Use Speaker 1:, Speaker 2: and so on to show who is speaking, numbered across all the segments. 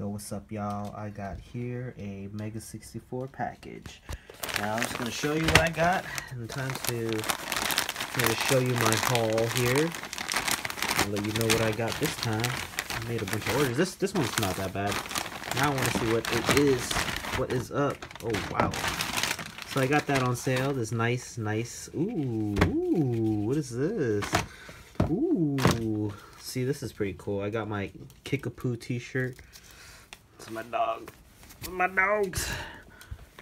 Speaker 1: Yo, what's up, y'all? I got here a Mega 64 package. Now, I'm just going to show you what I got. And time to, show you my haul here. I'll let you know what I got this time. I made a bunch of orders. This this one's not that bad. Now I want to see what it is. What is up? Oh, wow. So I got that on sale. This nice, nice. Ooh, ooh, what is this? Ooh, see, this is pretty cool. I got my Kickapoo t-shirt. It's my dog. My dogs.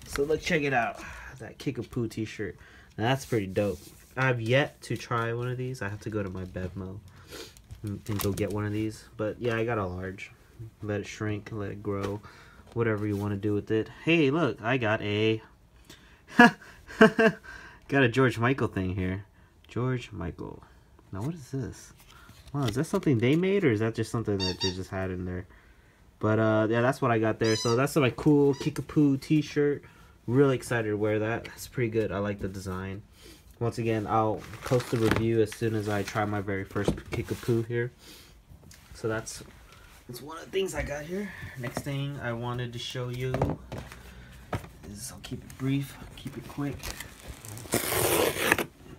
Speaker 1: So let's check it out. That Kickapoo t-shirt. That's pretty dope. I've yet to try one of these. I have to go to my Bevmo and go get one of these. But yeah, I got a large. Let it shrink, let it grow, whatever you want to do with it. Hey, look, I got a got a George Michael thing here. George Michael. Now what is this? Wow, is that something they made or is that just something that they just had in there? But uh, yeah, that's what I got there. So that's my cool Kickapoo t-shirt. Really excited to wear that. That's pretty good. I like the design. Once again, I'll post the review as soon as I try my very first Kickapoo here. So that's that's one of the things I got here. Next thing I wanted to show you is I'll keep it brief, keep it quick.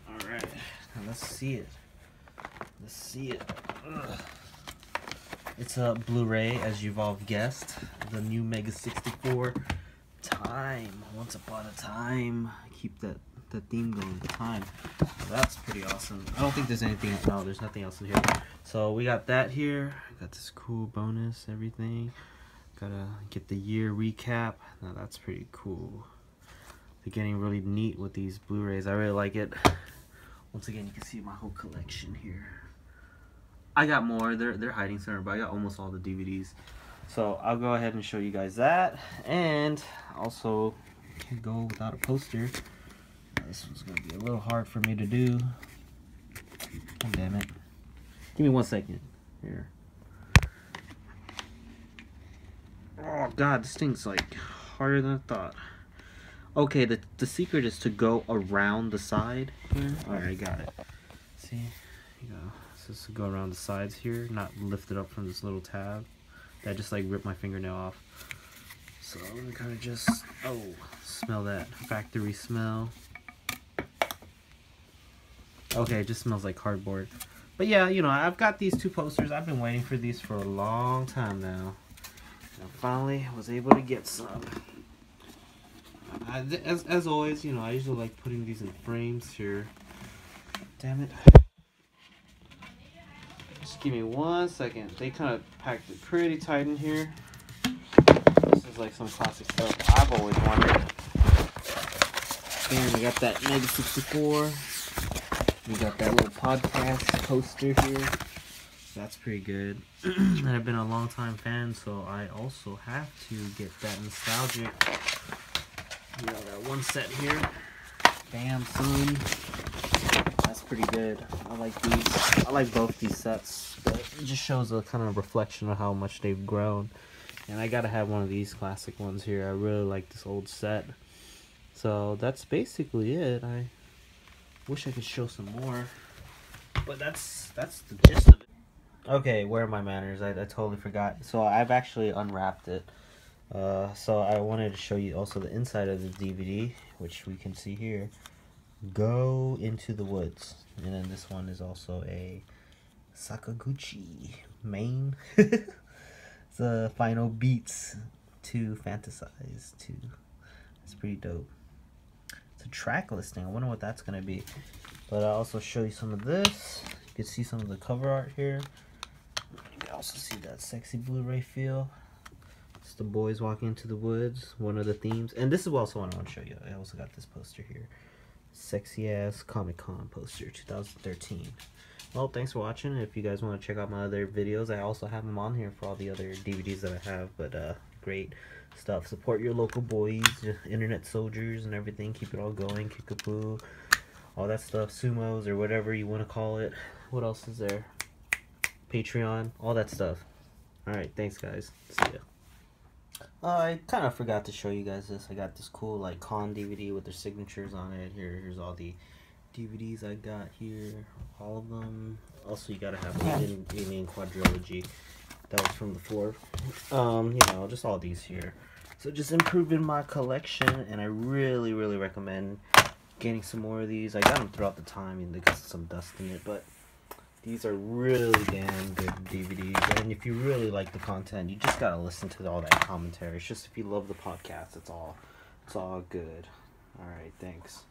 Speaker 1: Alright, now let's see it. Let's see it. Ugh. It's a Blu-ray, as you've all guessed. The new Mega 64 Time. Once upon a time. Keep that, that theme going. Time. That's pretty awesome. I don't think there's anything. No, there's nothing else in here. So we got that here. Got this cool bonus, everything. Gotta get the year recap. Now that's pretty cool. They're getting really neat with these Blu-rays. I really like it. Once again, you can see my whole collection here. I got more. They're they're hiding somewhere, but I got almost all the DVDs. So I'll go ahead and show you guys that, and also can't go without a poster. This one's gonna be a little hard for me to do. God damn it! Give me one second here. Oh god, this thing's like harder than I thought. Okay, the the secret is to go around the side here. Alright, I got it. See? You go. Just go around the sides here, not lift it up from this little tab. That just like ripped my fingernail off. So I'm gonna kinda just oh smell that factory smell. Okay, it just smells like cardboard. But yeah, you know, I've got these two posters. I've been waiting for these for a long time now. And finally was able to get some. I, as, as always, you know, I usually like putting these in frames here. Damn it. Just give me one second. They kind of packed it pretty tight in here. This is like some classic stuff I've always wanted. And we got that Mega 64. We got that little podcast poster here. That's pretty good. and I've been a long time fan, so I also have to get that nostalgic. You know, that one set here. Bam, son. Pretty good. I like these. I like both these sets. But it just shows a kind of reflection of how much they've grown. And I gotta have one of these classic ones here. I really like this old set. So that's basically it. I wish I could show some more. But that's that's the gist of it. Okay, where are my manners? I, I totally forgot. So I've actually unwrapped it. Uh, so I wanted to show you also the inside of the DVD, which we can see here. Go into the woods. And then this one is also a Sakaguchi main. a final beats to fantasize to. It's pretty dope. It's a track listing. I wonder what that's gonna be. But I'll also show you some of this. You can see some of the cover art here. You can also see that sexy Blu-ray feel. It's the boys walking into the woods. One of the themes. And this is also one I want to show you. I also got this poster here. Sexy ass Comic Con poster 2013. Well, thanks for watching. If you guys want to check out my other videos, I also have them on here for all the other DVDs that I have. But uh, great stuff. Support your local boys, internet soldiers, and everything. Keep it all going. Kickapoo, all that stuff. Sumos or whatever you want to call it. What else is there? Patreon, all that stuff. Alright, thanks guys. See ya. Uh, I kind of forgot to show you guys this. I got this cool like con DVD with their signatures on it. Here, here's all the DVDs I got here. All of them. Also, you gotta have the Alien Quadrilogy. that was from the floor. Um, you know, just all these here. So just improving my collection, and I really, really recommend getting some more of these. I got them throughout the time, and they got some dust in it, but these are really damn good DVDs. And if you really like the content, you just gotta listen to all that commentary. It's just if you love the podcast, it's all, it's all good. All right, thanks.